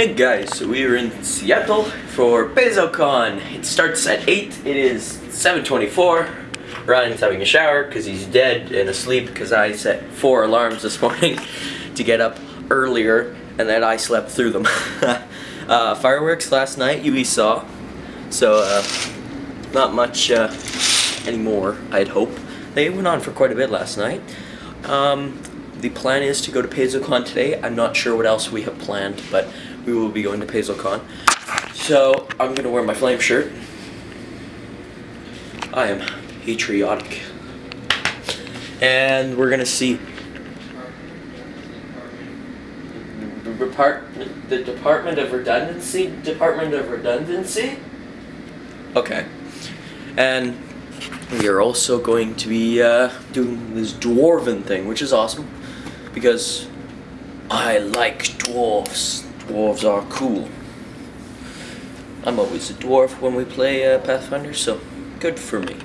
Hey guys, so we are in Seattle for PaizoCon. It starts at 8, it is 7.24. Ryon's having a shower because he's dead and asleep because I set four alarms this morning to get up earlier and then I slept through them. uh, fireworks last night you saw, so uh, not much uh, anymore I'd hope. They went on for quite a bit last night. Um, the plan is to go to PaizoCon today. I'm not sure what else we have planned, but we will be going to PaizoCon. So I'm gonna wear my flame shirt. I am patriotic. And we're gonna see Repart the Department of Redundancy? Department of Redundancy? Okay. And we are also going to be uh, doing this dwarven thing, which is awesome because I like dwarves. Dwarves are cool. I'm always a dwarf when we play uh, Pathfinder, so good for me.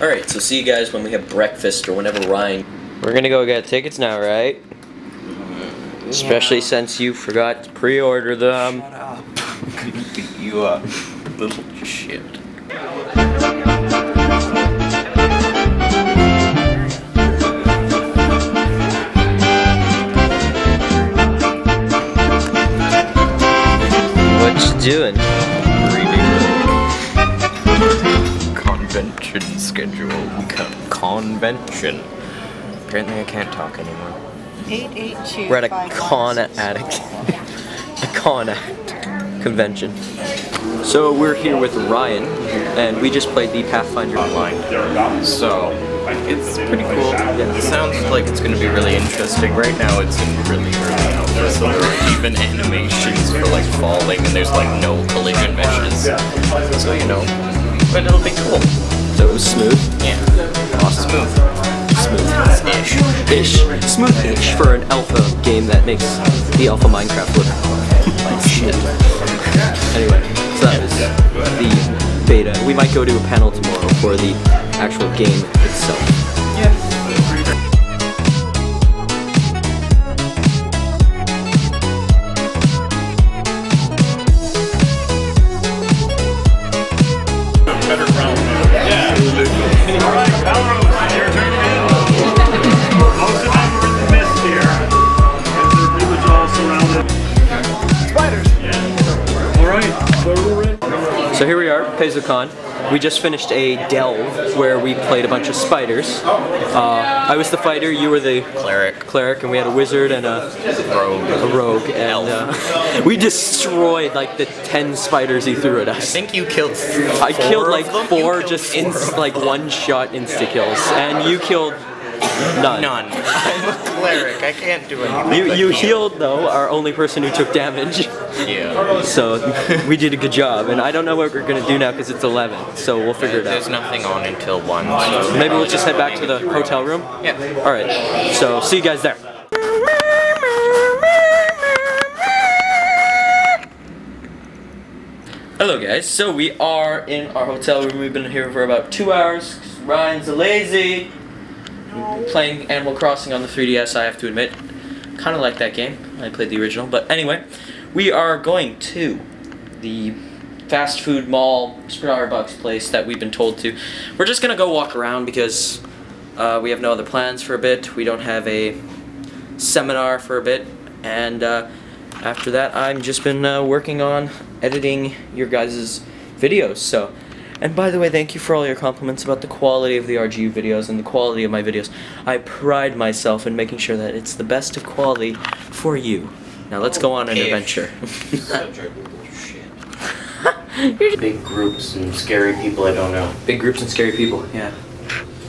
Alright, so see you guys when we have breakfast or whenever Ryon... We're gonna go get tickets now, right? Yeah. Especially since you forgot to pre-order them. Shut up. beat you up. Little shit. Doing? Reading convention schedule. Con convention. Apparently I can't talk anymore. 882 We're at a con addict. a con act convention. So we're here with Ryon, and we just played the Pathfinder Online. So it's pretty cool. Yeah. It sounds like it's going to be really interesting. Right now it's in really early alpha, so there are even animations for like falling and there's like no collision meshes. So you know, but it'll be cool. So it was smooth? Yeah. Oh, smooth. Smooth-ish. Ish. Smooth-ish for an alpha game that makes the alpha Minecraft look like shit. anyway, so that was the beta. We might go to a panel tomorrow for the actual game itself. Here we. Just finished a delve where we played a bunch of spiders. Uh, I was the fighter, you were the cleric, cleric, and we had a wizard and a rogue, a rogue, and uh, we destroyed like the ten spiders he threw at us. I think you killed. I killed like four, just in like one shot insta kills, and you killed None. None. I'm a cleric. I can't do anything. You you healed though, our only person who took damage. Yeah. So we did a good job, and I don't know what we're gonna do now because it's 11. So we'll figure it out. There's nothing on until one. So Maybe we'll just head back to the hotel room. Yeah. All right. So see you guys there. Hello guys, so we are in our hotel room. We've been here for about two hours. Ryon's lazy playing Animal Crossing on the 3DS, I have to admit. Kind of like that game. I played the original. But anyway, we are going to the fast food mall Starbucks place that we've been told to. We're just going to go walk around because uh, we have no other plans for a bit. We don't have a seminar for a bit. And uh, after that, I've just been uh, working on editing your guys' videos. So and by the way, thank you for all your compliments about the quality of the RGU videos and the quality of my videos. I pride myself in making sure that it's the best of quality for you. Now let's go on an adventure. Big groups and scary people I don't know. Big groups and scary people, yeah.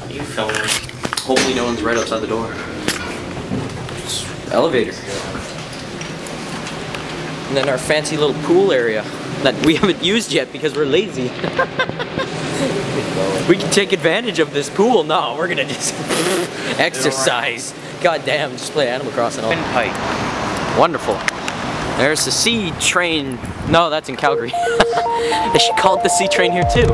Are you filming? Hopefully no one's right outside the door. Elevator. And then our fancy little pool area that we haven't used yet because we're lazy. we can take advantage of this pool. No, we're gonna just exercise. God damn, just play Animal Crossing all. Pipe. Wonderful. There's the C train. No, that's in Calgary. they should call it the C train here too.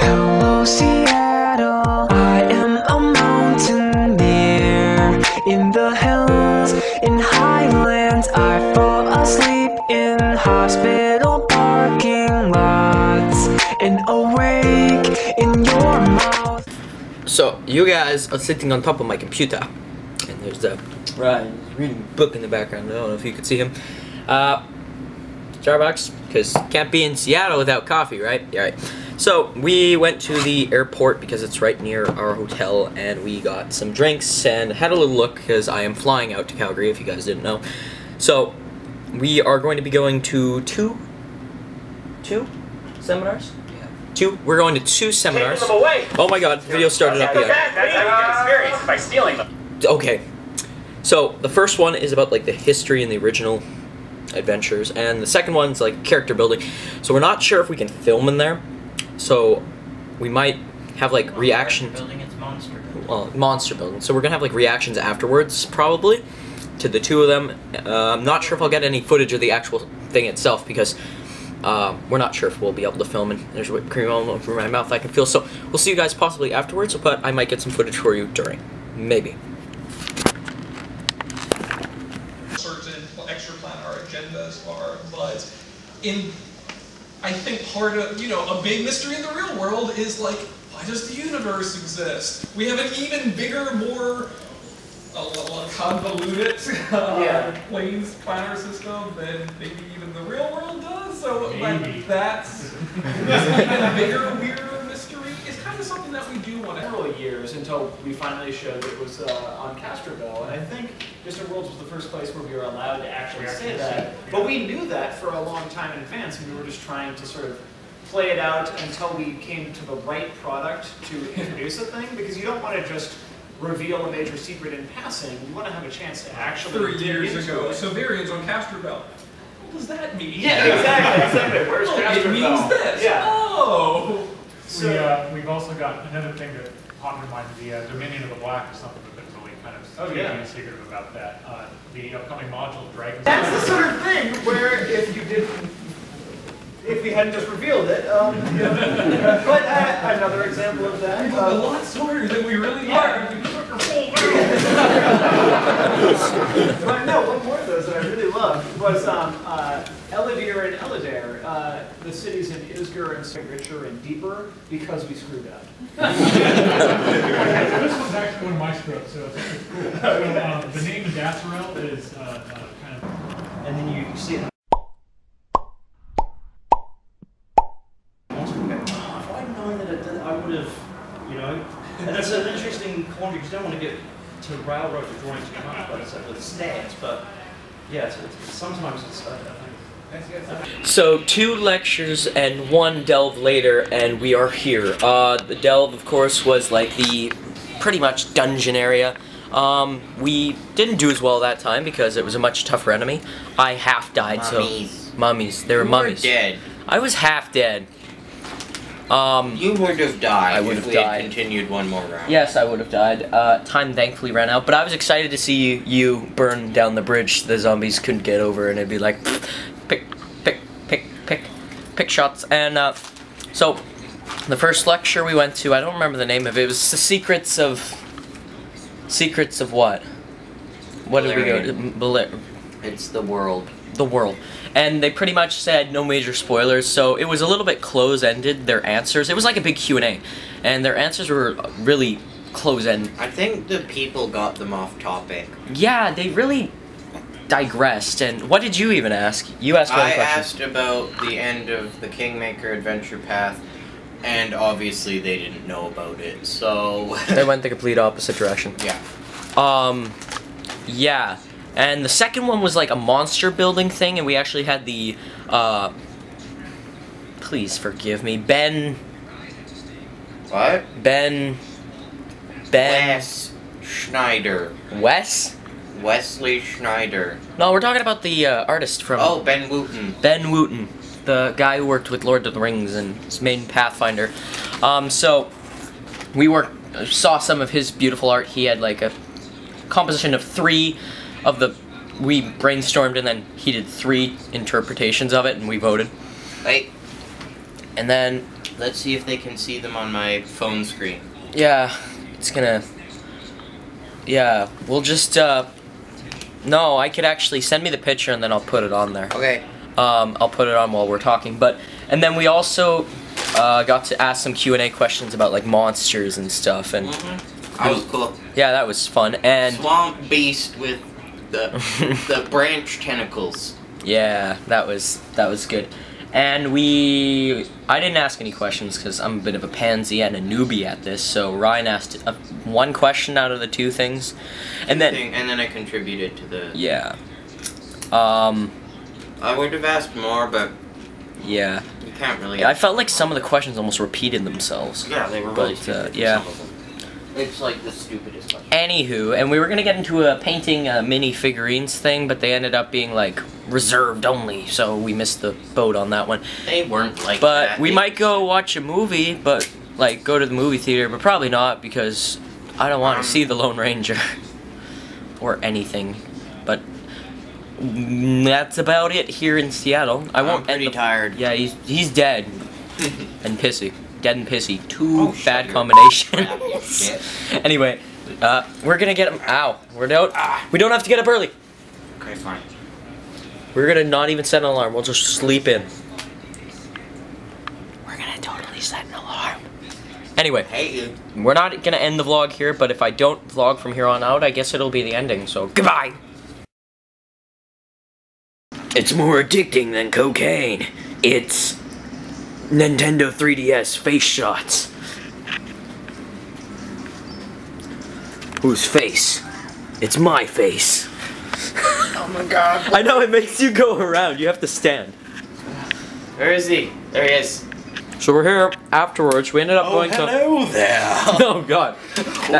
Hello, Seattle. I am a mountain deer in the hills, So, you guys are sitting on top of my computer. And there's a Ryon reading book in the background. I don't know if you could see him. Uh, Starbucks, because can't be in Seattle without coffee, right? Yeah, right. So, we went to the airport because it's right near our hotel, and we got some drinks and had a little look because I am flying out to Calgary, if you guys didn't know. So, we are going to be going to two, two seminars? Yeah. Two, we're going to two seminars. Them away. Oh my god, video started up again. That's how you get experience by stealing them. Okay. So the first one is about like the history and the original adventures, and the second one's like character building. So we're not sure if we can film in there. So we might have like reaction Building its monster. well, monster building. So we're gonna have like reactions afterwards, probably, to the two of them. Uh, I'm not sure if I'll get any footage of the actual thing itself because uh, we're not sure if we'll be able to film. And there's whipped cream all over my mouth. I can feel. So we'll see you guys possibly afterwards, but I might get some footage for you during, maybe. certain extraplanar agendas are, but in I think part of you know a big mystery in the real world is like why does the universe exist? We have an even bigger, more uh, well, convoluted uh, Yeah. planes planar system than maybe even the real world does. So Maybe. like that's even a bigger, weirder mystery. It's kind of something that we do want to. several years until we finally showed it was uh, on Castrovel. And I think Mr. Worlds was the first place where we were allowed to actually say that. But we knew that for a long time in advance, and we were just trying to sort of play it out until we came to the right product to introduce a thing, because you don't want to just reveal a major secret in passing. You want to have a chance to actually Three dig years into ago, it. so variants on Castrovel. What does that mean? Yeah, exactly, exactly. Where's Oh, Castrovel? it means this. Yeah. Oh. So- we, uh, we've also got another thing that popped in mind, the uh, Dominion of the Black is something we've been really kind of Oh, keeping yeah. a secret about that. Uh, the upcoming module, Dragon. That's the sort of thing where if you didn't, if we hadn't just revealed it, um, but uh, another example of that. We're a Uh, lot smarter than we really Yeah. are. You took your full barrel. But no, one more of those that I really loved was um, uh, Elidir and Elidare. Uh, the cities in Isger and Sing richer and deeper because we screwed up. This one's actually one of my strokes, so it's, it's cool. So, um, the name of Dasarel is uh, uh, kind of And then you see it. If I'd known that I would have, you know, and it's an interesting quandary because you don't want to get to railroad the drawing too much, but it's with stats. But yeah, it's, it's, sometimes it's. I, I think, So two lectures and one delve later, and we are here. Uh, the delve, of course, was like the pretty much dungeon area. Um, we didn't do as well that time because it was a much tougher enemy. I half died, Mummies. so mummies. They were You mummies. dead. I was half dead. Um, You would have died I would if have died. continued one more round. Yes, I would have died. Uh, time thankfully ran out, but I was excited to see you, you burn down the bridge the zombies couldn't get over, and it'd be like, pick, pick, pick, pick, pick shots. And uh, so, the first lecture we went to, I don't remember the name of it. It was the secrets of, secrets of what? What did we go? to? Bel- It's the world. The world. And they pretty much said no major spoilers, so it was a little bit close-ended, their answers. It was like a big Q&A, and their answers were really close-ended. I think the people got them off topic. Yeah, they really digressed. And what did you even ask? You asked one I asked about the end of the Kingmaker Adventure Path, and obviously they didn't know about it. So They went the complete opposite direction. yeah, Um, yeah. And the second one was like a monster building thing, and we actually had the, uh, please forgive me, Ben, what? Ben, Ben, Wes Schneider, Wes? Wesley Schneider. No, we're talking about the uh, artist from Oh, Ben Wootten. Ben Wootten, the guy who worked with Lord of the Rings and his main Pathfinder. Um, so we worked, saw some of his beautiful art. He had like a composition of three of the. We brainstormed and then he did three interpretations of it, and we voted. Wait, And then let's see if they can see them on my phone screen. yeah, it's gonna. Yeah, we'll just. uh... No, I could actually send me the picture and then I'll put it on there. Okay. Um, I'll put it on while we're talking. But and then we also uh, got to ask some Q and A questions about like monsters and stuff, and That was cool. yeah, that was fun. And Swamp beast with the the branch tentacles. yeah, that was that was good. And we, I didn't ask any questions because I'm a bit of a pansy and a newbie at this. So Ryon asked uh, one question out of the two things, and then and then I contributed to the. yeah, um, I would have asked more, but yeah. you can't really. I felt like some of the questions almost repeated themselves. yeah, they were really But, uh, yeah. Some of them. It's like the stupidest question. Anywho, and we were gonna get into a painting uh, mini figurines thing, but they ended up being like reserved only, so we missed the boat on that one. They weren't like But that. we They- might go watch a movie, but like go to the movie theater, but probably not because I don't want Um, to see the Lone Ranger or anything. But mm, that's about it here in Seattle. I I'm won't pretty end the- tired. Yeah, he's he's dead and pissy. Dead and pissy. Two Oh, bad your combinations. Anyway, uh, we're gonna get him. Ow, we're out. We don't have to get up early. Okay, fine. We're gonna not even set an alarm. We'll just sleep in. We're gonna totally set an alarm. Anyway, Hey, we're not gonna end the vlog here, but if I don't vlog from here on out, I guess it'll be the ending. So goodbye. It's more addicting than cocaine. It's Nintendo 3DS face shots. Whose face? It's my face. Oh my god. I know it makes you go around. You have to stand. Where is he? There he is. So we're here afterwards. We ended up oh, going to. Hello there. Oh God.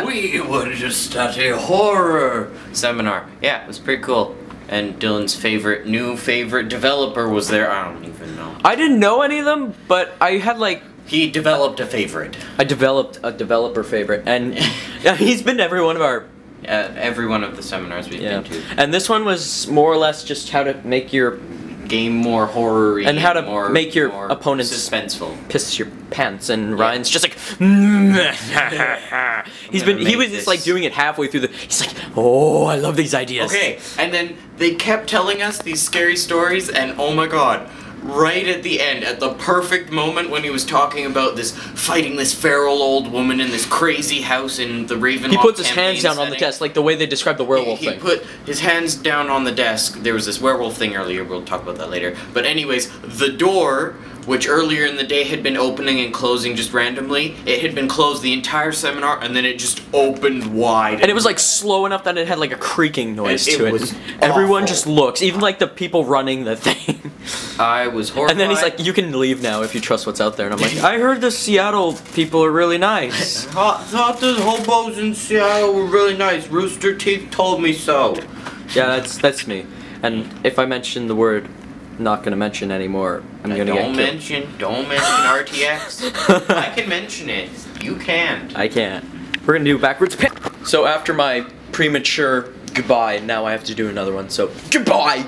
we were just at a horror seminar. Yeah, it was pretty cool. And Dylan's favorite, new favorite developer was there. I don't even know. I didn't know any of them, but I had like He developed a favorite. I developed a developer favorite, and yeah, he's been to every one of our Uh, every one of the seminars we've yeah. been to. And this one was more or less just how to make your Game more horror And how to more, make your opponents- suspenseful. piss your pants. And Yeah. Ryon's just like. he's been. He was just like doing it halfway through the. He's like, oh, I love these ideas. Okay, and then they kept telling us these scary stories, and oh my god, right at the end, at the perfect moment when he was talking about this fighting this feral old woman in this crazy house in the Raven. He puts his hands down on the desk, like the way they describe the werewolf he, he thing. put his hands down on the desk. There was this werewolf thing earlier. We'll talk about that later. But anyways, the door, which earlier in the day had been opening and closing just randomly, it had been closed the entire seminar, and then it just opened wide. and it was like slow enough that it had like a creaking noise And it to it. was Everyone just looks, even like the people running the thing. I was horrified. And then he's like, "You can leave now if you trust what's out there." And I'm like, "I heard the Seattle people are really nice." Thought, thought the hobos in Seattle were really nice. Rooster Teeth told me so. yeah, that's that's me. And if I mention the word, not gonna mention anymore, I'm gonna don't get mention, don't mention RTX. I can mention it. You can't. I can't. We're gonna do backwards. Pin- so after my premature goodbye, now I have to do another one. So goodbye.